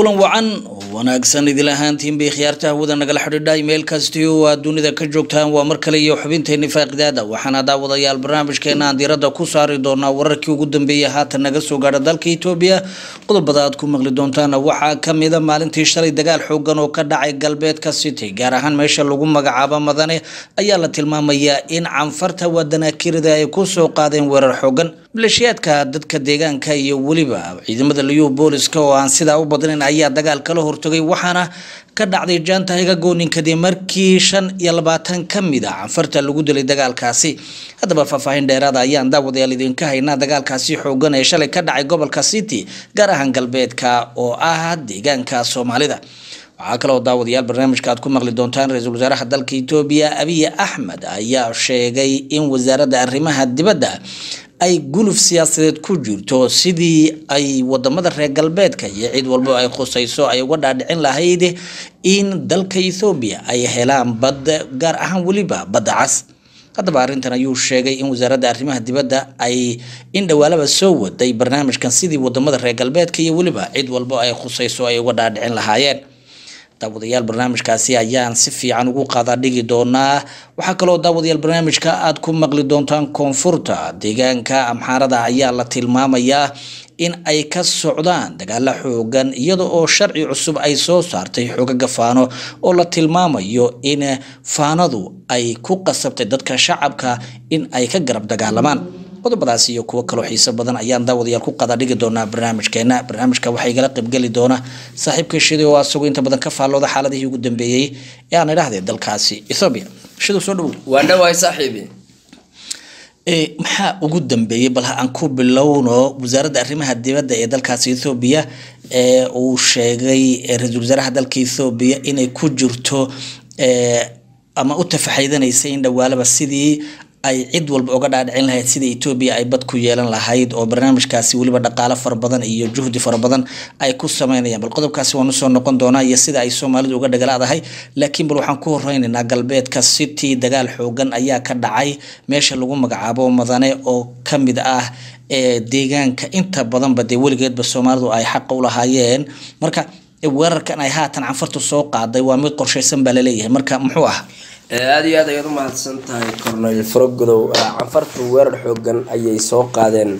kulan wacan wanaagsan idil ahaantiinbay khiyaarta hawada nagala xidhiidha meel kasti oo aad dunida ka joogtaan waa mar kale iyo xubinteeni faaqidaada waxaana daawadayaal barnaamijkeena aan diirada ku saari doonaa wararkii ugu dambeeyay haatan naga soo gaadha dalka etoobiya qodobada aad ku maqli doontaan waxaa kamida maalintii shalay dagaal xoogan oo ka dhacay galbeedka city gaar ahaan meesha lagu magacaabo madane ayaa la tilmaamayaa in canfarta wadanakirida ay ku soo qaadeen weerar xoogan maleeshiyaadka dadka deegaanka iyo weliba ciidamada liyu booliska oo aan sidaa u badnayn ayaa dagaal kala hortagay waxaana ka dhacday jaanta higagoonin kadib markii shan iyo labaatan ka mid a canfarta lagu dilay dagaalkaasi. Haddaba faahfaahin dheeraada ayaan daawadayaal idinka haynaa dagaalkaasi xoogan ee shalay ka dhacay gobolka city gaar ahaan galbeedka oo ah deegaanka soomaalida. Waxaa kaloo daawadayaal barnaamijka aad ku maqli doontaan ra'iisul wasaaraha dalka etoobiya abiy axmed ayaa sheegay in wasaaradda arrimaha dibadda ay guluf siyaasadeed ku jirto sidii ay waddamada reer galbeedka iyo cid walbo ay khusayso ay uga dhaadhicin lahayd in dalka ethoobiya ay helaan badda gaar ahaan weliba badda cas. Haddaba arrintan ayuu sheegay in wasaaradda arrimaha dibadda ay in dhawaalaba soo waday barnaamijkan sidii waddamada reer galbeedka iyo weliba cid walbo ay khusayso ay uga dhaadhicin lahaayeen daawadayaal barnaamijkaasi ayaan si fiican ugu qaada dhigi doonaa. Waxaa kaloo daawadayaal barnaamijka aad ku maqli doontaan koonfurta deegaanka amxaarada ayaa la tilmaamayaa in ay ka socdaan dagaalo xoogan iyada oo sharci cusub ay soo saartay xoogaga faano oo la tilmaamayo in faanadu ay ku qasabtay dadka shacabka in ay ka garab dagaalamaan qodobadaas iyo kuwo kaloo xiiso badan ayaan daawadayaal ku qada dhigi doonaa barnaamijkeena barnaamijka waxaa igala qaybgeli doona saaxiibka shiday oo asagoo inta badan ka faallooda xaaladihii ugu dambeeyey ee aan idhahdee dalkaasi. Ethoobiya shidow soo dhawow waa dhawaay saaxiibi. Maxaa ugu dambeeyey bal aan ku bilowno wasaaradda arrimaha dibadda ee dalkaasi ethoobiya ee uu sheegay ra'iisul wasaaraha dalka ethoobiya inay ku jirto ama u tafaxaydanaysa in dhawaalaba sidii ay cid walba uga dhaadhicin lahayd sida etoobiya ay bad ku yeelan lahayd oo barnaamijkaasi weliba dhaqaalo fara iyo juhdi fara ay ku sameynayaan bal qodobkaasi waanu soo noqon doonaa iyo sida ay soomaalidu uga dhagalaadahay laakiin bal waxaan ku horeynaynaa galbeedka city dagaal xoogan ayaa ka dhacay. Meesha lagu magacaabo madane oo ka mid ah ee deegaanka. Inta badanba dee weligeedba soomaalidu ay xaqa u lahaayeen. Marka weerarkan ay haatan canfartu soo qaaday waa mid qorshaysan baa la leeyahay marka muxuu ah aada iyo aad ayaad u mahadsan tahay cornel faragodow canfartu weerar xoogan ayay soo qaadeen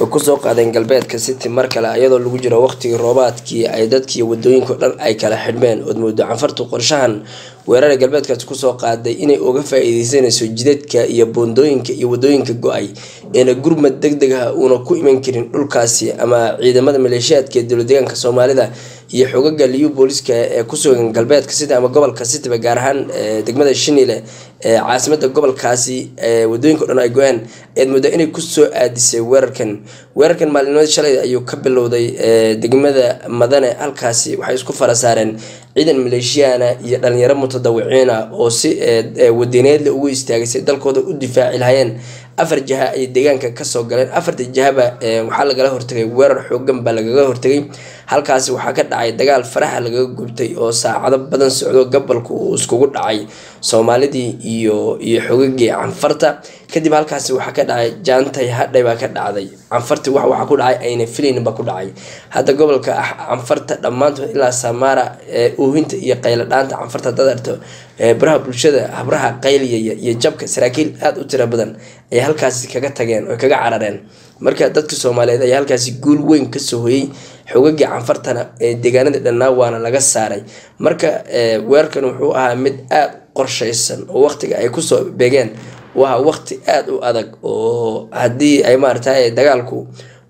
oo ku soo qaadeen galbeedka city mar kale iyadoo lagu jiro waqtigii roobaadkii ay dadkii waddooyinka o dhan ay kala xidhmeen. Ood moodo canfartu qorshahan weerara galbeedkaasi ku soo qaaday inay uga faa-iideysanayso jidadka iyo boondooyinka iyo waddooyinka go'ay eena gurmad deg deg ah uuna ku iman karin dhulkaasi ama ciidamada maleeshiyaadka ee dowla deegaanka soomaalida iyo xogaga liyu booliska ee kusugan galbeedka city ama gobolka cityba gaar ahaan degmada shinile ee caasimada gobolkaasi waddooyinka o dhan ay go-een ayaad moodaa inay ku soo aadisay weerarkan. Weerarkan maalinimada shalay ayuu ka bilowday degmada madane halkaasi waxay isku fara saareen ciidan maleeshiyaana iyo dhalinyaro mutadawiciina oo si wadaneedla ugu istaagay si dalkooda u difaaci lahayeen afar jaha ayay deegaanka ka soo galeen. Afarta jahaba waxaa lagala hortagay weerar xoogan baa lagaga hortagay halkaasi waxaa ka dhacay dagaal faraxa lagaga gubtay oo saacado badan socdo gabalku uu iskugu dhacay soomaalidii iyo iyo xogagii canfarta. Kadib halkaasi waxaa ka dhacay jaantay hadhay ka dhacday. Canfarti wax waxaa ku dhacay ayna filayn baa ku dhacay. Hadda gobolka ah canfarta dhammaantood ilaa samaara oohinta iyo qaylo dhaanta canfarta hadaad arto baraha bulshada habraha qayliyaya iyo jabka saraakiil aada u tiro badan ayay halkaasi kaga tageen oo kaga carareen. Marka dadka soomaaliyeed ayaa halkaasi guul weyn ka soo hoyay xogagii canfartana ee deegaanadii dhannaa waana laga saaray. Marka weerarkan wuxuu ahaa mid aada qorshaysan oo waqtiga ay ku soo beegeen. Waa waqti aada u adag oo haddii ay maaragtay dagaalku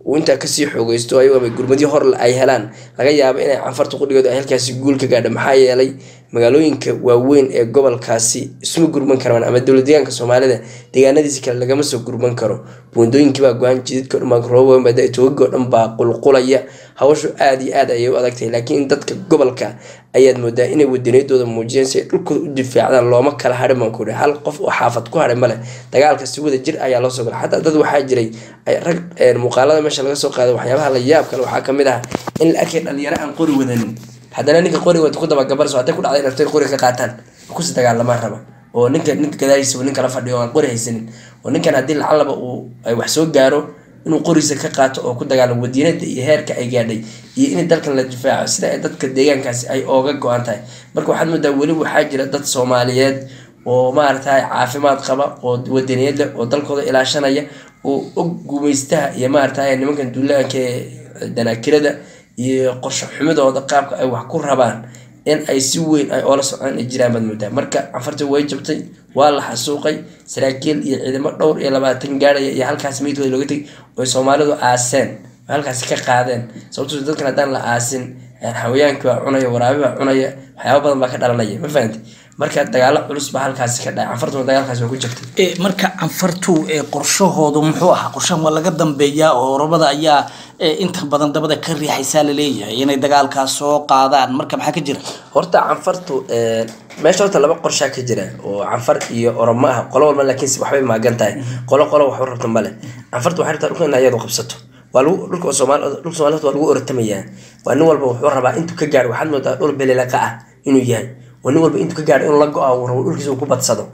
uu intaa ka sii xoogeysto ayagoo gurmadyo hor ay helaan. Laga yaabo inay canfarta qudhigood ay halkaasi guul ka gaadha maxaa yeelay magaalooyinka waaweyn ee gobolkaasi isma gurman karaan ama dowla deegaanka soomaalida deegaanadiisi kale lagama soo gurman karo. Buundooyinkiibaa go'aan jididka o dhan baa roobada togagii o dhan baa qulqulaya. Hawshu aada iyo aad ayay u adagtahay laakiin dadka gobolka ayaad moodaa inay wadaniyadooda muujiyeen si ay dhulkooda u difaacdaan looma kala hadhin baan ku hal qof oo xaafad ku hadhay male dagaalka si wada jir ayaa loo soo gala xataa dad waxaa jiray rag muuqaalada meesha laga soo qaaday waxyaabaha la yaab kale waxaa ka mid ah in la arkay dhalinyaro aan qori wadanin haddana ninka qori wada ku dabagabarso hadday ku dhacday inartay qori ka qaataan kusi dagaalamaa raba oo ninka ninka gadaashiisa nin kala fadhiyo aan qori haysanin. Oo ninkan haddii lacalaba uu wax soo gaaro inuu qoriisa ka qaato oo ku dagaalamo wadiinada iyo heerka ay gaadhay iyo in dalkan la difaaco sida ay dadka deegaankaasi ay ooga go-an tahay. Marka waxaad moodaa weli waxaa jira dad soomaaliyeed oo maaragtay caafimaad qaba oo wadaniyad oo dalkooda ilaashanaya oo og gumaystaha iyo maaragtay nimankan duulaanka ee danaakirada iyo qorsho xumidooda qaabka ay wax ku rabaan in ay si weyn ay oola socdaan ay jiraan baad moodaa marka cafarta way jabtay waa la xasuuqay saraakiil iyo ciidamo dhowr iyo labaatan gaadhaya iyo halkaas meydkooda looga tegay oy soomaalidu aaseen oo halkaasi ka qaadeen. Sababto dadkan haddaan la aasin xawayaankii baa cunaya waraabi baa cunaya waxyaaba badan baa ka dhalanaya. Ma fahamti marka dagaalo culus baa halkaasi ka dhacay canfartuna dagaalkaasi waa ku jirtay marka canfartu qorshahoodu muxuu ahaa? Qorshahan waa laga dambeeyaa oo oromada ayaa inta badan dabada ka riixaysaa la leeyahay inay dagaalkaas soo qaadaan. Marka maxaa ka jira? Horta canfartu meesha horta laba qorshaa ka jira oo canfar iyo oromo ah qolo walba laakiinse waxbay maagan tahay. Qolo qolo waxu rabta male canfartu waxay rabtaa dhulka in ayadu qabsato. Waa lagu dhulka soomaali dhulka soomaalida waa lagu orotamayaa. Waa nin walba wuxuu rabaa intuu ka gaadho waxaad moodaa dhul belelaqa ah inuu yahay nin walba intuu ka gaadho inuu la go-a rabo dhulkiisa uu ku badsado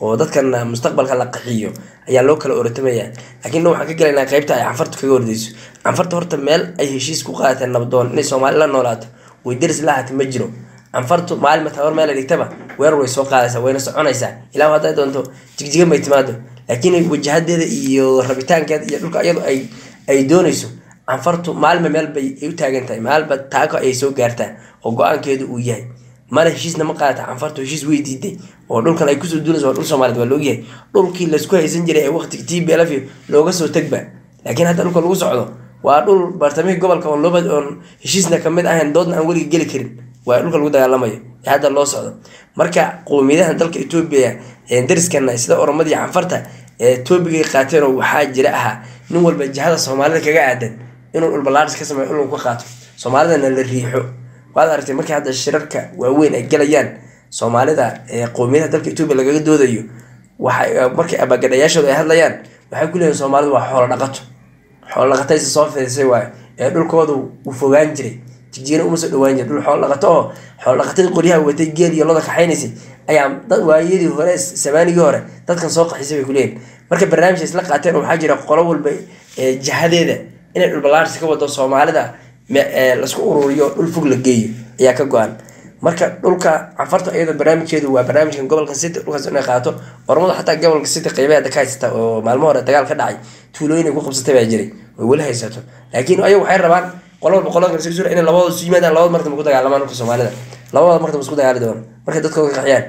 oo dadkan mustaqbalka la qaxiyo ayaa loo kala orotamaya laakiin waxaan ka gelaynaa qeybta ay canfartu kaga ordeyso canfarta horta meel ay heshiis ku qaadateen nabdoon inay soomaali la noolaato way daris la ahaatay ma jiro. Canfartu maalin mataawar meel ay dhigtaba weerar way soo qaadaysaa wayna soconaysaa. Ilaa hadday doonto jigjiga may timaado. Laakiin wajahadeeda iyo rabitaankeeda iyo dhulka iyadu ay ay doonayso canfartu maalinba meel bay u taagan tahay. Maalinba taako ayay soo gaartaa oo go'aankeedu uu yahay mana heshiisna ma qaadata canfartu heshiis way diiday oo dhulkan ay ku soo duulaysa waa dhul soomaaliyed waa loogyahay dhulkii la isku haysan jiray ee waqtiga t b looga soo tegba laakiin hadda dhulka lagu socdo waa dhul bartamihii gobolka oon looba oon heshiisna ka mid ahayn doodna aan weliga geli karin. Waa dhulka lagu dagaalamayo ee hadda loo socdo. Marka qowmiyadahan dalka etoobiya dariskana sida oromadii canfarta ee toobigay qaateenoo waxaa jira ahaa nin walba jihada soomaalida kaga aadan inuu dhulbalaaris ka sameeyo inuu ka qaato. Soomaalidana la riixo waad aragtay markii hadda shirarka waaweyn ay galayaan soomaalida qowmiyadaha dalka etoobiya lagaga doodayo markay abagadhayaashooda ay hadlayaan waxay ku leeyihiin soomaalidu waa xoolo dhaqato. Xoolo dhaqataysa soo fidisay waayo ee dhulkooda uu fogaan jiray. Jigjiina uma dhawaan jira dhul xoolo dhaqato oo xoolo dhaqatadii qoryaha watay geel iyo loda kaxaynaysay ayaa dad waayadii hore samaanigii hore dadkan soo qaxisay bay kuleeyihin marka barnaamijka isla qaateen waxaa jira qolo walba jihadeeda inay dhulbalaarsi ka wado soomaalida la isku ururiyo dhul fog la geeyo ayaa ka go-an. Marka dhulka canfarta iyada barnaamijkeedu waa barnaamijkan gobolka city dhulkaas inay qaato ormadu xataa gobolka city qeybaheeda ka haysata oo maalmo hore dagaal ka dhacay tuulooyin ay ku qabsatay baa jiray way weli haysato. Laakiin ayagu waxay rabaan qolo walba qolada kale sura inay labadooda isu yimaadaan labada martaba ku dagaalamaan dhulka soomaalida. Labada martaba isku dagaali doona markay dadkooda ka qaxiyaan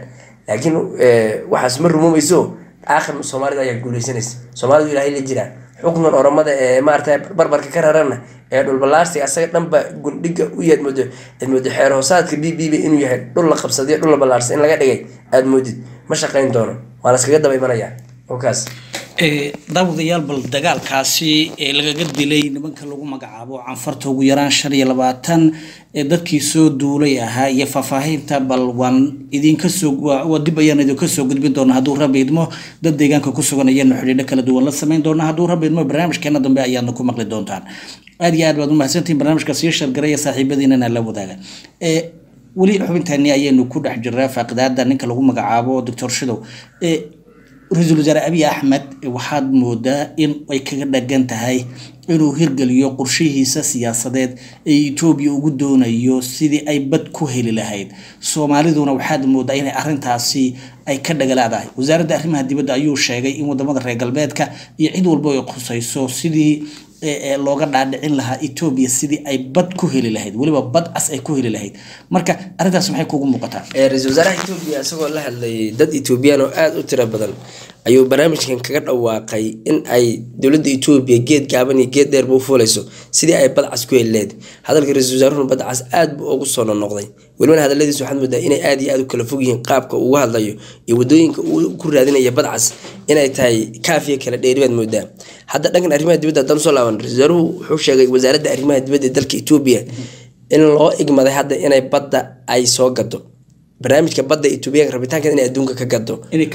laakiin waxaas ma rumoomayso aakhir soomaalida ayaa guuleysanaysa soomaalidu ilaahay la jiraa xukman oromada ee maarata barbarka ka rarana ee dhulbalaarsiga asaga dhanba gundhiga u yaad moodo aad moodo xeer hoosaadka b b ba inuu yahay dhul la qabsadiyo dhul la balaarsa in laga dhigay aada moodid. Ma shaqayn doono waa laskaga daba imanaya okaas daawadayaal bal dagaalkaasi ee lagaga dilay nimanka lagu magacaabo canfarta ugu yaraan shan iyo labaatan ee dadkii soo duulay ahaa iyo faahfaahinta bal waan idinka soo dib ayaan idinka soo gudbin doona hadduu rabbi idmo dad deegaanka ku sugan ayaanu xidhiidho kala duwan la samayn doona hadduu rabbi idmo barnaamijkeena dambe ayaadna ku maqli doontaan. Aada iyo aad baad umahadsantihin barnaamijka sii shargaraya saaxiibadiinana la wadaaga. Weli xubintaani ku dhex jiraa faaqidaada ninka lagu magacaabo doctor shidow ra'iisul wasaare abiy axmed waxaad moodaa in ay kaga dhagan tahay inuu hirgeliyo qorshihiisa siyaasadeed ee etoobiya ugu doonayo sidii ay bad ku heli lahayd. Soomaaliduna waxaad moodaa inay arintaasi ay ka dhagalaadahay. Wasaaradda arrimaha dibadda ayuu sheegay in waddamada reer galbeedka iyo cid walba ay khusayso sidii looga dhaadhicin lahaa etoobiya sidii ay bad ku heli lahayd. Weliba bad cas ay ku heli lahayd. Marka arrintaas maxay kugu muuqataa? Ra'iisul wasaaraha etoobiya isagoo la hadlayay dad etoobiyaan oo aada u tiro badan ayuu barnaamijkan kaga dhawaaqay in ay dowladda etoobiya geed gaaban iyo geed dheer buu fuulayso sidii ay badcas ku heli lahayd hadalka ra'iisul wasaaruhuna badcas aada buu ugu soo nonoqday welibana hadaladiis waxaad moodaa inay aada iyo aada u kala fog yihiin qaabka ugu hadlayo iyo waddooyinka uu ku raadinaya badcas inay tahay kaafiya kala dheeri baad moodaa. Hadda dhankan arrimaha dibadda haddaan soo laaban ra'isul wasaaruhu wuxuu sheegay wasaaradda arrimaha dibadda ee dalka etoobiya in loo igmaday hadda inay badda ay soo gado barnaamijka badda etoobiya rabitaankeeda inay adduunka ka gado inay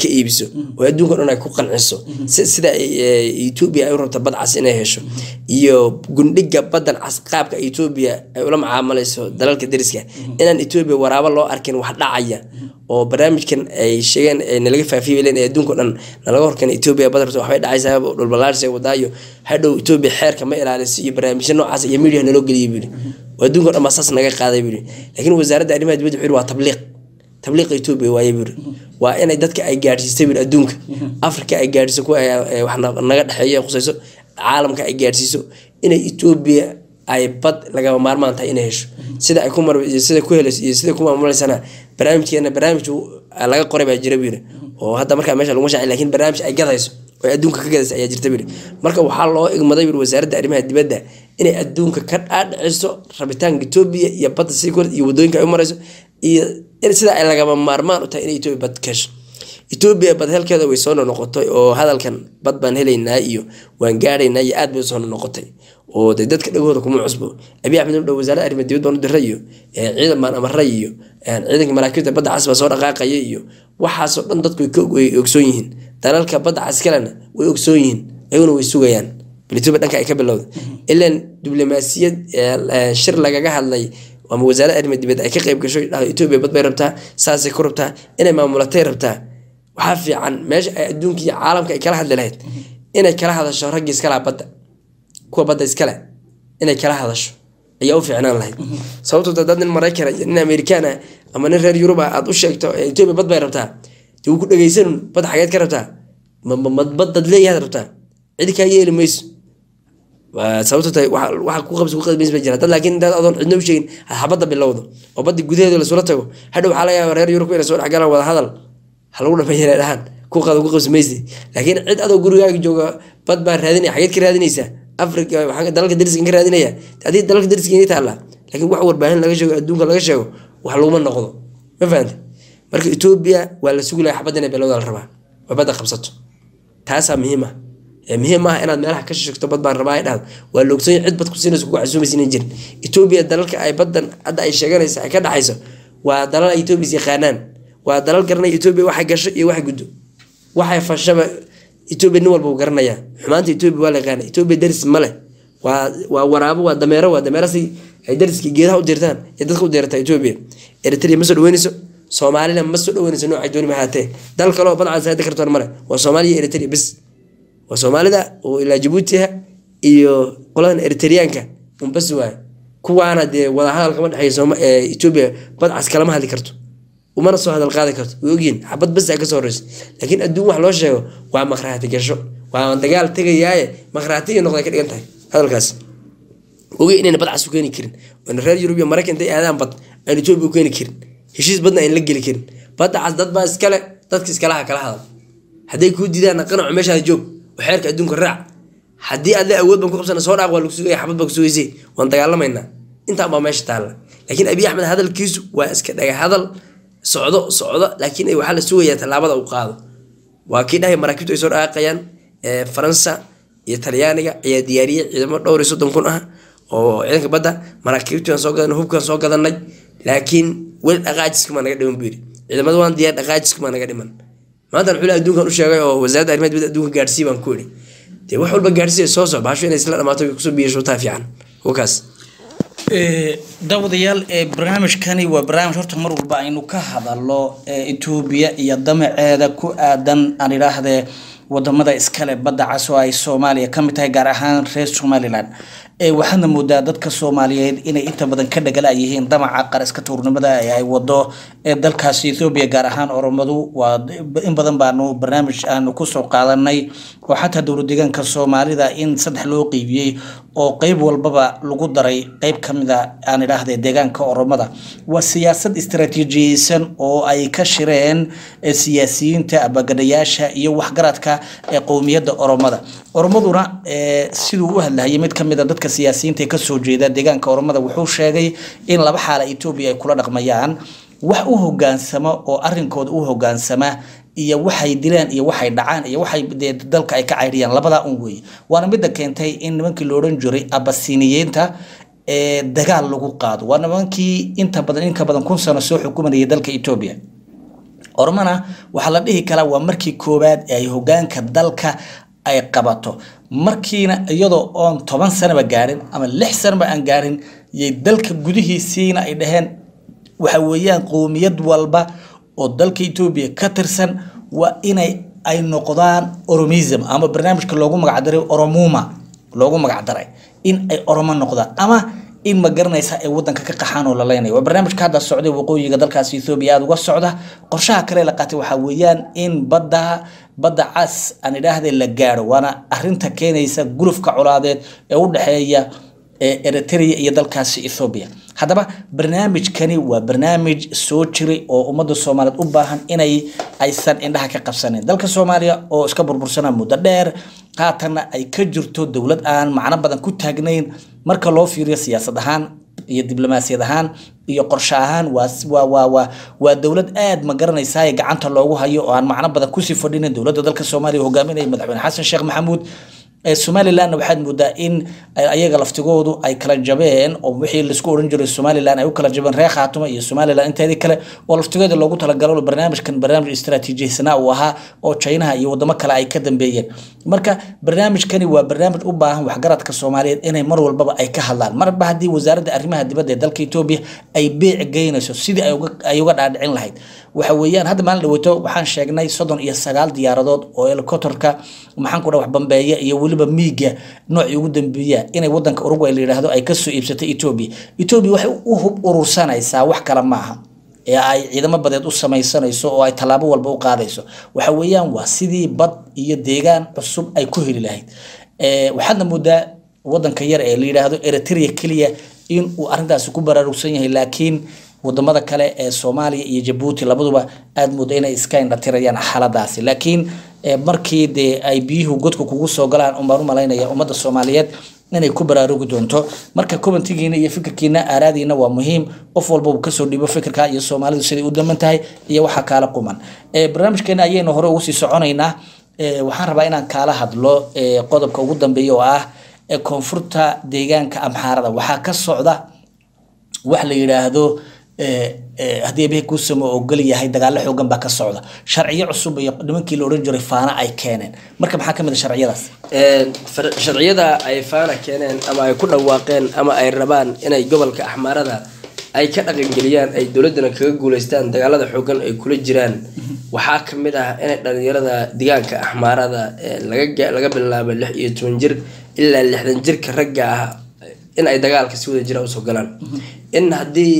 ka iibiso. Oo adduunka dhan ay ku qanciso. Sida etoobiya ay u rabto bad cas inay hesho. Iyo gundhiga baddan cas qaabka etoobiya ay ula macaamalayso dalalka dariska inaan etoobiya waraabo loo arkin wax dhacaya oo barnaamijkan ay sheegeen ee nalaga faafiyay adduunka o dhan nalaga horkeena etoobiya badarta waxbay dhacaysaa dhulbalaarsi wadaayo. Hadhow etoobiya xeerka ma ilaaliso iyo barnaamijyo noocaas iyo media naloo yidhi oo adduunka o dhan baa naga qaaday buu yidhi laakiin wasaaradda arrimaha dibadda wuxuu yidhi waa tabliiq. Tabliiqa etoobiya waaye buu yidhi waa inay dadka ay gaadhsiisay buu yidhi adduunka. Afrika ay gaadhsiiso kuwa ay wax naga dhexeeyo khusayso. Caalamka ay gaadhsiiso. Inay etoobiya ay bad lagama maarmaan tahay inay hesho. Sida ay ku sida ku helayso iyo sida ku maamulaysana barnaamijkeena barnaamij laga qoray baa jira buu yidhi. Oo hadda markaa meesha laguma shaaci laakiin barnaamij ay gadayso oo adduunka ka gadayso ayaa jirta buu yidhi. Marka waxaa loo igmaday buu wasaaradda arrimaha dibadda inay adduunka ka dhaadhiciso rabitaanka etoobiya iyo badda sii iyo waddooyinka ay u marayso iyo sida ay lagama maarmaan u tahay inay etoobiya bad ka hesho etoobiya bad helkeeda way soo noqotay oo hadalkan bad baan helaynaa iyo waan gaadhaynaa iyo aad bay soo noqotay. Oo de dadka dhagahooda kuma cusbo. Abiy axmed dhow wasaaradda arrimaha dibad baan u diray iyo ciidan baan amaray iyo ciidanka maraakiibta badda cas baa soo dhaqaaqaya iyo waxaasoo dhan dadku way ogsoon yihiin. Dalalka badda cas kalena way ogsoon yihiin ayaguna way sugayaan. Bal etoobiya dhanka ay ka bilowda ilaan diblomaasiyad shir lagaga hadlay ama wasaaradda arrimaha dibad ay ka qayb gasho dhahdo etoobiya bad bay rabtaa saasay ku rabtaa inay maamulatay rabtaa waxaa fiican meesha ay adduunka iyo caalamka ay kala hadli lahayd inay kala hadasho raggii iskalaha badda kuwa badda iskale inay kala hadasho. Ayaa u fiicnaan lahayd. Sababtoo dad nin maraykan iyo nin amerikaan ama nin reer yurub ah aad u sheegto etoobiya bad bay rabtaa. Dee wuu ku dhegaysanun bad xageed ka rabtaa. Badad leeyahaad rabtaa. Cidi kaa yeeli mayso. Sababto tahay waxa ku qabs ku qadbays ba jira dad laakiin dad adoon cidna u sheegin xabadda bilowdo. Oo badda gudaheeda lasula tago. Hadhow waxaa laga yaaba reer yurub inay soo dhexgalaan wada ha lagu dhameeya dhahaan. Ku qada ku qabsi maysa laakiin cid adoo gurigaaga jooga bad baa raadinaya xageed ka raadinaysaa afrika dalalka dariska ka raadinaya. Haddii dalalka dariska inay taallaa laakiin wax warbaahin laga sheego adduunka laga sheego wax laguma noqdo. Ma fahanta marka etoobiya waa la sugi laha xabadda inay bilowda la rabaa waa badda qabsato. Taasaa muhiim ah. Muhiim ah inaad meelaha ka shegto bad baan rabaa dhahdo waa loogsoon cid bad ku siinayso kugu casuumaysa inay jirin etoobiya dalalka ay baddan hadda ay sheeganaysa ay ka dhaxayso waa dalal ay etoobiya is yaqaanaan waa dalal garanaya etoobiya waxay gasho iyo waxay guddo. Waxay fashaba etoobiya nin walba uu garanayaa xumaanta etoobiya waa la yaqaana. Etoobiya ma leh. Waa waraabo waa dameero waa dameero si ay dariskii geedaha u dirtaan ee dadka u deerataa etoobiya eritrea ma soo dhaweynayso soomaalina ma soo dhaweynayso noocay dooni mahaatee. Dal kale oo badcaan saada kartoon male waa soomaaliya eritrea bis waa soomaalida oo ilaa jabuutiha iyo qoladan eritriyaanka unbas waay. Kuwaana dee wadahadal dhexeeya etoobiya badcas kalama hadli karto umana soo hadal qaadi karto. Way ogyihiin xabad bas ay ka soo horeyso laakiin adduun wax loo sheego waa makhraati gasho. Waa dagaal tegayaaye makhraati iyo noqday ka dhigan tahay hadalkaas. Oge inayna badcas u keeni karin. Oona reer yurub iyo maraykan intay aadaan bad aan etoobiya keeni karin. Heshiis badna aan la geli karin. Badda cas dad baa iskale dadka iskalaha kala hadal. Hadday kuu diidaan qanaco meeshaada joog. Oo xeerka adduunka raac. Haddii aad le awood baan ku qabsana soo dhaaq waa lagu sugaya xabad baa ku sugaysay. Waan dagaalamaynaa. Intaan baa meesha taalla. Laakiin abiy axmed hadalkiisu waa iska dhaga hadal socdo socdo laakiin waxaa la sugayaa tallaabada uu qaado. Waa kii dhahay maraakiibtu ay soo dhaqaaqayaan faransa iyo talyaaniga ayaa diyaariyey ciidamo dhowr iyo soddon kun ah oo ciidanka badda maraakiibtii soo gadanay hubkaan soo gadanay. Laakiin weli dhaqaajiskuma naga dhiman buu yidhi. Ciidamada waan diyaar dhaqaajiskuma naga dhiman. Maanta wuxuu adduunkan u sheegay oo wasaaradda arrimaha dibadda adduunka gaadhsii baan ku idhi dee wax walba gaadhsiiya soo soc baasho inay isla dhamaato ku soo biyashotaa fiican. Wakaas daawadayaal barnaamijkani waa barnaamij horta mar walba aynu ka hadalo etoobiya iyo damaceeda ku aadan aan idhaahdee waddamada iskale badda cas oo ay soomaaliya ka mid tahay gaar ahaan reer somalilan waxaadna moodaa dadka soomaaliyeed inay inta badan ka dhagala yihiin damaca qaraska tuurnimada ay wado ee dalkaasi ethoobiya gaar ahaan oromadu. Waa in badan baanu barnaamij aanu ku soo qaadanay oo xataa dowlad deegaanka soomaalida in saddex loo qeybiyey oo qeyb walbaba lagu daray qeyb kamida aan idhaahde deegaanka oromada. Waa siyaasad istaraatiijiyeysan oo ay ka shireen siyaasiyiinta abagadhayaasha iyo waxgaradka ee qowmiyadda oromada. Oromaduna siduu u hadlahayay mid kamida dadka siyaasiyiinta ee ka soo jeeda deegaanka oromada wuxuu sheegay in laba xaala etoobiya ay kula dhaqmayaan wax u hogaansamo oo arinkooda u hogaansama iyo waxay dileen iyo waxay dhacaan iyo waxay dalka ay ka cayriyaan labadaa un weeye waana midda keentay in nimankii odhan jiray abasiniyiinta ee dagaal lagu qaado. Waa nimankii inta badan inka badan kun sano soo xukumanayay dalka etoobiya ormana waxaa la dhihi karaa waa markii koowaad ay hogaanka dalka ay qabato. Markiina iyadoo oon toban sanaba gaarin ama lix sanaba aan gaarin yay dalka gudihiisiina ay dhaheen. Waxa weeyaan qowmiyad walba oo dalka etoobiya ka tirsan waa inay ay noqdaan oromism ama barnaamijka loogu magacdaray oromuma loogu magacdaray. In ay oromo noqdaan ama in ma garanaysa ay wadanka ka qaxaan oo la leynayo waa barnaamijka hadda socday waqooyiga dalkaas ethoobiya aada uga socda qorshaha kale la qaatay waxaa weeyaan in badda badda cas aan idhaahde la gaaro waana arinta keenaysa gulufka colaadeed ee u dhexeeya eritrea iyo dalkaasi ethoobia haddaba barnaamijkani waa barnaamij soo jiray oo ummadda soomaaliyeed u baahan inay aysan indhaha ka qabsanin dalka soomaaliya oo iska burbursana muddo dheer haatanna ay ka jirto dowlad aan macno badan ku taagnayn. Marka loo fiiriyo siyaasad ahaan iyo diblomaasiyad ahaan iyo qorshe ahaan waa dowlad aad ma garanaysaa gacanta loogu hayo oo aan macno badan ku sii fadhinin dowladda dalka soomaaliya hogaaminaya madaxweyne xasan sheekh maxamuud somalilandna waxaad moodaa in ayaga laftigoodu ay kala jabeen oo wixii la isku oran jiray somaliland ay u kala jabeen reer khaatumo iyo somaliland inteedii kale oo laftigeeda loogu talagalo barnaamijkan barnaamij istaraatiijiysanaa uu ahaa oo chinaha iyo wadamo kale ay ka dambeeyeen. Marka barnaamijkani waa barnaamij u baahan waxgaradka soomaaliyeed inay mar walbaba ay ka hadlaan. Marba haddii wasaaradda arrimaha dibadda ee dalka etoobiya ay beec geynayso sidii ay uga dhaadhicin lahayd waxa weeyaan hadda maalin dhaweyto waxaan sheegnay soddon iyo sagaal diyaaradood oo helicopterka maxaan ku dhaha wax bambeeya iyo weliba miiga noocii ugu dambeeya inay wadanka uruguay la yidhaahdo ay ka soo iibsatay etoobiya etoobiya waxay u hub urursanaysaa wax kale maaha ee ay ciidamo badeed u samaysanayso oo ay tallaabo walba u qaadayso. Waxa weeyaan waa sidii bad iyo deegaan cusub ay ku heli lahayd. Waxaadna moodaa wadanka yar ee la yidhaahdo eritrea keliya in arrintaasi ku baraarugsan yahay laakiin waddamada kale ee soomaaliya iyo jabuuti labaduba aada mooda inay iska indhatirayaan xaaladaasi. Laakiin markii dee ay biyuhu godka kugu soo galaan unbaan u malaynaya ummadda soomaaliyeed inay ku baraarugi doonto. Marka commentigiina iyo fikirkiina aaraadiina waa muhiim. Qof walba uu ka soo dhiibo fikirka iyo soomaalidu siday u daman tahay iyo waxa kaala quman barnaamijkeena ayaynu hore ugu sii soconaynaa. Waxaan rabaa inaan kaala hadlo qodobka ugu dambeeya oo ah koonfurta deegaanka amxaarada. Waxaa ka socda wax la yidhaahdo haddii abihi kuusamo ogol yahay dagaalo xoogan baa ka socda. Sharciyo cusub iyo nimankii la ohan jiray faana ay keeneen. Marka maxaa ka mid a sharciyadaas? Sharciyada ay faana keeneen ama ay ku dhawaaqeen ama ay rabaan inay gobolka axmaarada ay ka dhaqangeliyaan ay dowladana kaga guuleystaan dagaalada xoogan ay kula jiraan. Waxaa ka mid ah inay dhalinyarada deegaanka axmaarada laga bilaabo lix iyo toban jir ilaa lixdan jirka ragga ah in ay dagaalka si wada jira u soo galaan. In haddii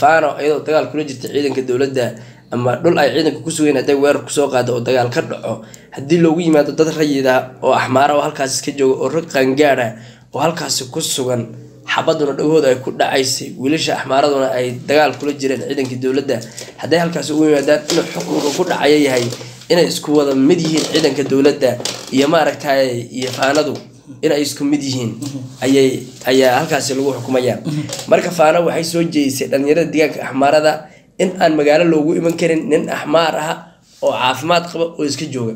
fano iyadoo dagaal kula jirta ciidanka dowladda ama dhul ay ciidanka kusugayn hadday weerar ku soo qaado oo dagaal ka dhaco haddii loogu yimaado dad rayida oo axmaara oo halkaas iska jooga oo rag qaangaada oo halkaasi ku sugan xabaduna dhagahooda ay ku dhacaysay wiilasha axmaaraduna ay dagaal kula jireen ciidankii dowladda hadday halkaasi ugu yimaadaan inuu xukunka ku dhacayo yahay inay isku wada mid yihiin ciidanka dowladda iyo maaragtay iyo faanadu in ay isku mid yihiin ayaa halkaasi lagu xukumaya. Marka faano waxay soo jeedisay dhalinyarada deegaanka axmaarada in aan magaalo loogu iman karin nin axmaar ah oo caafimaad qaba oo iska jooga.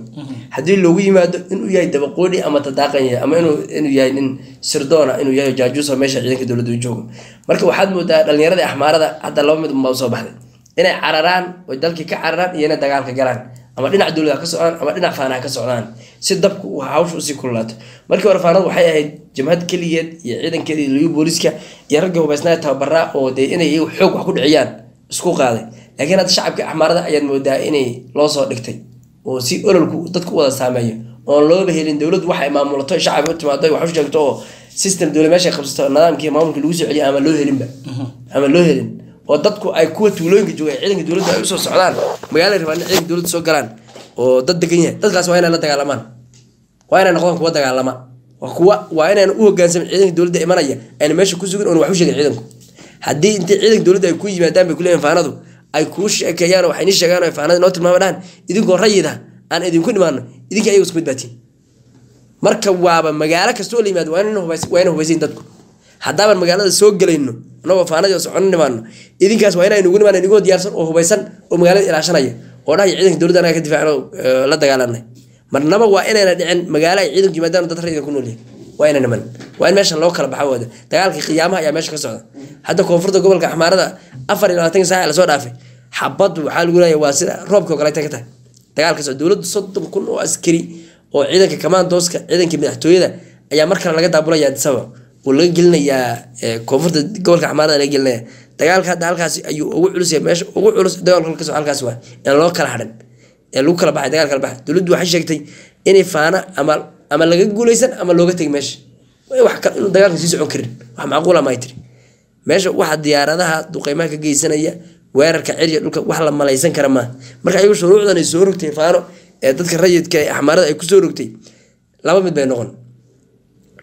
Haddii loogu yimaado inuu yahay dabaqoodhi ama tadaaqan ama inuu yahay nin sirdoona inuu yahay jaajuusa meesha ciidanka dowladda u joogo. Marka waxaad moodaa dhalinyaradii axmaarada hadda laba mid unbaa u soo baxday. Inay cararaan oo dalkii ka cararaan iyo inay dagaalka galaan ama dhinac dowlad ha ka socdaan ama dhinac faana ha ka socdaan si dabku hawsha u sii kululaato. Markii hore faanadu waxay ahayd jamhad keligeed iyo ciidankeeda iyo booliska iyo ragga hubaysnaa tababaraa oo dee inay iyagu xoog wax ku dhiciyaan isku qaaday. Laakiin hadda shacabka axmaarada ayaad moodaa inay loo soo dhigtay oo si ololku dadku wada saameeyo oon looba helin dowladdu waxay maamulato shacabka u timaado wax u sheegto oo system meeshay qabsato nidaamkii maamulka lagu soo celiya ama loo helinba. Ama loo helin oo dadku ay kuwa tuulooyinka jooga ciidanka dowladda ay u soo socdaan magaalada rabaan ciidanka dowladda soo galaan oo dad degan yahay. Dadkaas waa inay la dagaalamaan. Waa inay noqdaan kuwa dagaalama. Kuwa waa inayna u hogaansamin ciidanka dowladda imanaya. Ayna meesha ku sugin oona wax u sheegin ciidanku. Haddii intii ciidanka dowladda ay ku yimaadaan bay kuleeyihin faanadu ay kuu sheekeeyaan waxay nii sheegaan oo faanada noo tilmaama idinkoo rayida aan idinku dhimaano idinka ayaga isku mid baatiin marka waaba magaalo kasta la yimaado waa inayna hubaysayin dadku. Haddaaban magaalada soo gelayno anagoo faanadii oo socono nimaano idinkaas waa inaynu ugu nimaano inigoo diyaarsan oo hubaysan oo magaalada ilaashanaya oo dhahaya ciidanka dowladda anaga ka difaacno la dagaalanay. Marnaba waa inayna dhicin magaalo ay ciidanku yimaadaan dad rayida ku noolyihin waa ina niman. Waa in meeshan loo kala baxa wada. Dagaalkii qiyaamaha ayaa meesha ka socda. Hadda koonfurta gobolka axmaarada afar iyo labaatan saac la soo dhaafay. Xabad waxaa lagu leeyahay waa sida roobkii oo kaleeta ka tahay dowladdu soddon kun oo askari oo ciidanka kamaandooska ciidankii madaxtooyada ayaa mar kale laga daabulaya adisaba oo laga gelinayaa koonfurta gobolka axmaarada laga gelinaya. Dagaalka hadda halkaasi ayuu ugu culus meesha ugu culus dagaalka halkaas halkaas waa in loo kala hadhan ee lagu kala baxay dagaal kala baxay. Dowladdu waxay sheegtay inay faana ama ama laga guuleysan ama looga tegay meesha. Wax kale inuu dagaalka sii socon karin. Wax macquula maay tiri. Meesha waxa diyaaradaha duqeymaha geysanaya weerarka ciriya dhulka wax la malaysan kara maaha marka ayagu shuruucdan ay soo rogtay faano ee dadka rayidka ee axmaarada ay ku soo rogtay laba mid bay noqon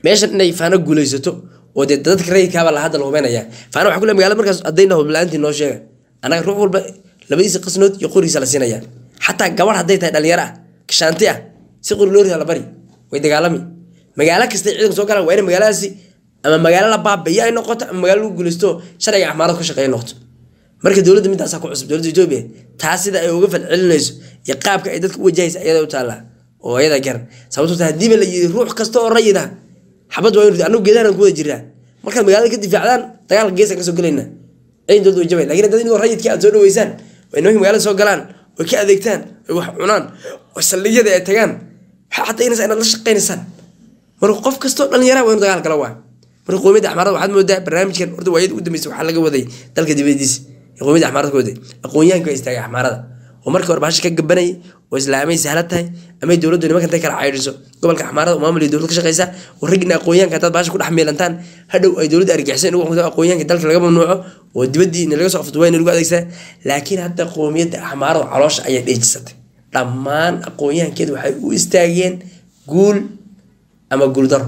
meeshan inay faano guuleysato oo dee dadka rayidkaaba la hadda la hubeynaya faano waxa kule magaalada markaas haddayna hubla-aantii noo sheega. Annaga ruux walba labadiisa qasnood iyo qorigiisa la siinaya xataa gabadh hadday tahay dhalinyaro ah kashaanti ah si qori loo rida la bari way dagaalami. Magaalo kastay ciidanka soo galaan waa in magaaladaasi ama magaalo la baabiya ay noqoto ama magaalo lagu guuleysto sharciga axmaarada ka shaqeeya noqoto. Marka dowladda midaasaa ku cusub dowladda etoobiya taa ay uga falcelinayso iyo qaabka ay dadka u wajahaysa ayada u taallaa oo ayada garan. Sababtoo ta haddiiba la yiri ruux kasta oo rayid ah xabad waa inu anagu geedahan ku wada jiraa markaad magaalada ka difaacdaan dagaalka geesaan ka soo gelaynaa. Dowladda way jabay laakiin haddad inoo rayidka aad soo dhaweysaan oo nimanka magaalada soo galaan oy ka adeegtaan oy wax cunaan oo saldhigyada ay tagaan. Waxaa cadaynaysaa inaad la shaqaynaysaan. Marka qof kastoo dhalinyara waa inu dagaal gala waa. Marka qoomiyadda axmaarada waxaad moodaa barnaamijkan horta waayada u dambeysay waxaa laga waday dalka dibadiisa. Qoomiyadda axmaarada ka waday aqoonyahanka istaagay axmaarada oo markii hore bahasha ka gabanayay oo islaamay sahla tahay amay dowladdu nimanka intay kala caydhiso gobolka axmaarada oo maamul iyo dowlad ka shaqeysa oo ragina aqoonyahanka haddaad bahasha ku dhex miilantaan hadhow ay dowladda argixiseen ugu xunto aqoonyahanka dalka laga mamnuuco oo dibaddii in laga soo afduwa in lagu adeegsaa laakiin hadda qoomiyadda axmaarada caloosha ayay dheejisatay. Dhammaan aqoonyahankeeda waxay u istaageen guul ama guuldaro.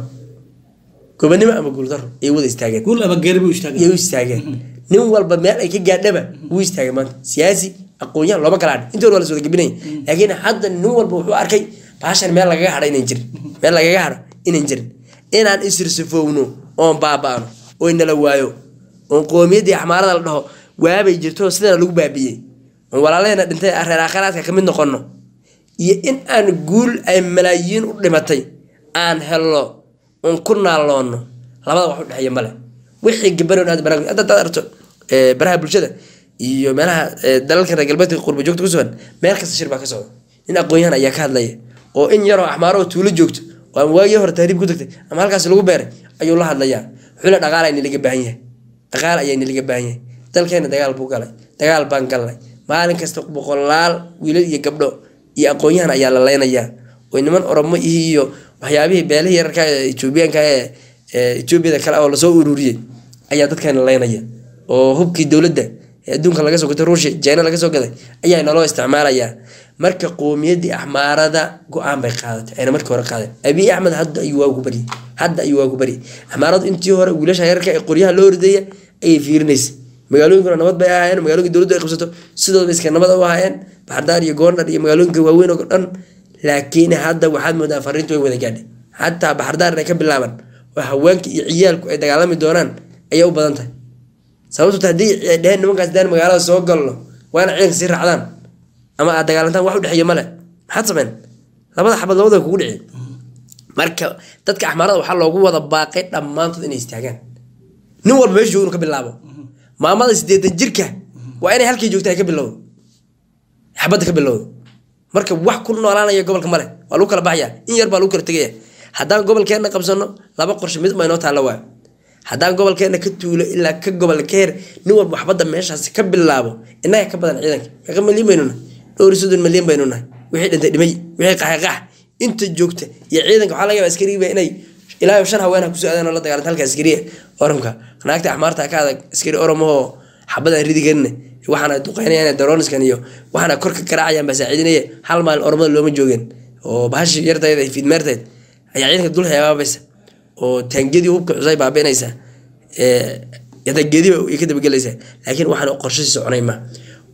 Gobonimo ama guuldaro ayay wada istaageen. Guul ama geeri ayay u istaageen. Nin walba meel ay ka gaadhaba wuu istaagay maanta. Siyaasi aqoonyahan looma kala hadhin intoona waa la wada gabinaya laakiin hadda nin walba wuxuu arkay baashan meel lagaga hadha inan jirin. Meel lagaga hadho inan jirin. Inaan isirsafowno oon baaba-ano oo inala waayo oon qoomiyaddii axmaarada la dhaho waabay jirto sidana lagu baabiyey oon walaalaheena dhintay reer aakhiraadka ka mid noqono iyo in aan guul ay malaayiin u dhimatay aan helno oon ku naaloono labada wax u dhexeeya male wixii gabaroon aad ee, baraha bulshada iyo meelaha ee, dalalka reer galbeedka qurba joogta ku sugan meel kasta shir baa ka socda. Nin aqoon-yahan ayaa ka hadlaya. Oo in yaroo axmaaro tuulo joogto oo ama waagii hore tahriib ku tagtay ama halkaas lagu beeray ayuu la hadlayaa. Wuxuu le dhaqaal ayna laga baahan yahay. Dhaqaal ayayna laga baahan yahay. Dalkeena dagaal buu galay. Dagaal baan galnay. Maalin kasta boqolaal wiilal iyo gabdho iyo aqoon-yahan ayaa la leynayaa oo niman oromo iyo waxyaabihii beelihii yararka etoobiyaanka ee etoobiyada kale oo la soo ururiyey ayaa dadkeena leynaya oo hubkii dowladda ee adduunka laga soo gatay ruushia jina laga soo gaday ayaa naloo isticmaalayaa marka qowmiyaddii axmaarada go'aan bay qaadatay ayna markii hore qaadeen. Abiy axmed hadda ayuu waagu baryay hadda ayuu waagu baryay axmaaradu intii hore wiilasha yararka ee qoryaha loo ridaya ayay fiirinaysa magaalooyinkuna nabad bay ahaayeen magaalooyinka dowladdu ay qabsato sidooda iska nabad u ahaayeen. Baxdaar iyo goondhar iyo magaalooyinka waaweyn oo dhan laakiin hadda waxaad moodaa fariintu way wada gaadhay. Xataa baxdaar inay ka bilaaban oo haweenka iyo ciyaalku ay dagaalami doonaan ayay u badan tahay sababto haddii dheheen nimankaas daan magaalada soo galno waana ciidanka sii raacdaan. Ama aad dagaalantaan wax u dhexeeya male maxaad sameen labada xabad labada kugu dhici marka dadka axmaarada waxaa loogu wada baaqay dhammaantood inay istaagaan. Nin walba meesha jooga inuu ka bilaabo. Maamada sideetan jirka waa inay halkii joogta ka bilowdo. Xabadda ka bilowdo. Marka wax ku noolaanaya gobolka male waa lagu kala baxaya in yar baa lagu kala tegaya haddaan gobolkeena qabsano laba qorshe mid ma inoo taalla waa haddaan gobolkeena ka tuulo ilaa ka gobol ka her nin walba waxbadda meeshaasi ka bilaabo innaga ka badan ciidanka. Meeqa milyan baynu nahay. Dhowr soddon milyan baynu nahay. Wixii dhintay dhimay wixii qaxaqax inta joogta iyo ciidanka waxaa laga yaaba askarigiiba inay ilaa shan haweenha ku soo aadaan oo la dagaalanta halka askariya oromka naagta axmaarta ka adag askari oromahoo xabadaan ridi waxaana duqeynayaan daroniskan iyo waxaana korka garaacayaan baa saaciidinaya hal maalin oromada looma joogeen oo bahashi yartayd fiidmeertayd. Ayaa ciidanka dul heebaabaysa oo taangiyadii hubka cusay baabiinaysa yadaa geediba ay ka dabagelaysaa laakiin waxaan qorshe sii ma.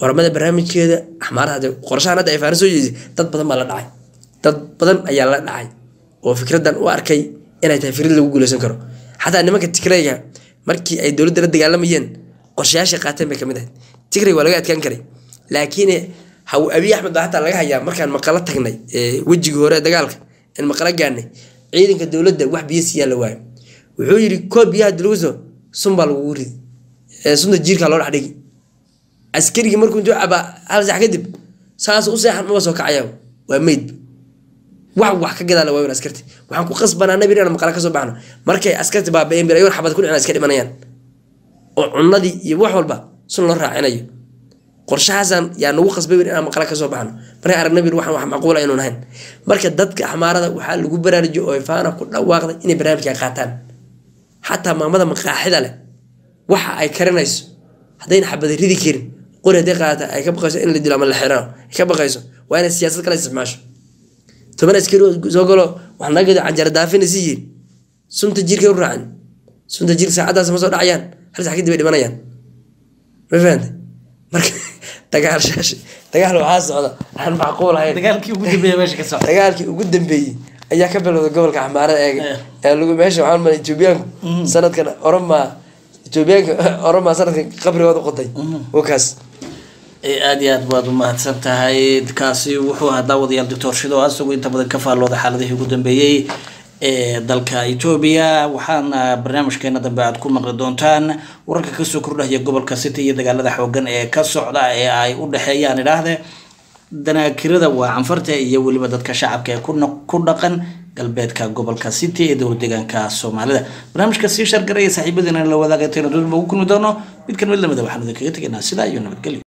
Oromada barnaamijkeeda axmaaraha hadda qorshahan dad badan baa la dhacay. Dad badan ayaa la dhacay oo fikradan u arkay inay tahay fikrad lagu guuleysan karo. Xataa nimanka tigrayga markii ay dowladda la dagaalamayeen qorshayaashay qaateen bay ka mid ahayd. Tigray waa laga adkaan karay. Laakiin haw abiy axmed baa hataa laga hayaa markaan maqalo tagnay wejigii hore dagaalka in maqalo gaadhnay ciidanka dowladda wax biyo siiyaa la waayo. Wuxuu yidhi koob biyaha dilguso sun baa lagugu ridi sunta jiirkaa loo dhex dhigi. Askarigii markuu intuu cabaa hal sax kadib saas u seexan maba soo kacaya waa meyd wax wax ka gadaala waawen askarti. Waxaan ku qasbanaa nabir inaan maqala ka soo baxno. Markay askarti baaba-een bir ayagoon xabad ku dhicin iska dhimanayaan oo cunadii iyo wax walba sun loo raacinayo qorshahaasaan yaa nagu qasbay inaan maqla ka soo baxno. Markaa aragna wir waxaan wax macquula inuun ahayn marka dadka axmaarada waxaa lagu baraarujiyo oo faana ku dhawaaqday inay barnaamijka qaataan. Xataa maamada maqaaxida leh waxa ay karinayso. Haddayna xabada ridi karin. Qori hadday qaadata ay ka baqayso in la dilo ama la xirano ay ka baqayso. Waa inay siyaasad kala isticmaasho. Toban askari oo soo galo wax nagado canjara daafina si yihiin sunta jirka u raacin. Sunta jirka saacadaas ma soo dhacayaan. Hal sax kadib ay dhimanayaan. Ma fahantay marka dagaal shaashi dagaal waxaa socda aan macquul ahayn. Dagaalkii ugu dambeeyey ayaa ka bilowday gobolka axmaarada eega ee. lagu meesha waxaan malay etoobiyaanku sanadkan oromaa etoobiyaanka oromaa sanadkan qabrigooda qoday wakaas. Aada iyo aad baad umahadsan tahay. Kaasi wuxuu ahaa daawadayaal doctor shido asagoo inta badan ka faallooda xaaladihii ugu dambeeyey. ee dalka etoobiya waxaana barnaamijkeena dambe aad ku maqli doontaan. Wararka ka soo kordhaya gobolka city iyo dagaalada xoogan ee ka socda ee ay u dhexeeyaan idhaahde. Danaakirada waa canfarta iyo weliba dadka shacabka ee ku dhaqan galbeedka gobolka city ee dowlad deegaanka soomaalida. Barnaamijka sii shargaraya saaxiibadiina la wadaagay tayna dudba ugu kulmi doono. Mid kan mid lamida waxaan idinkaga tegaynaa sidaa iyo nabadgelyo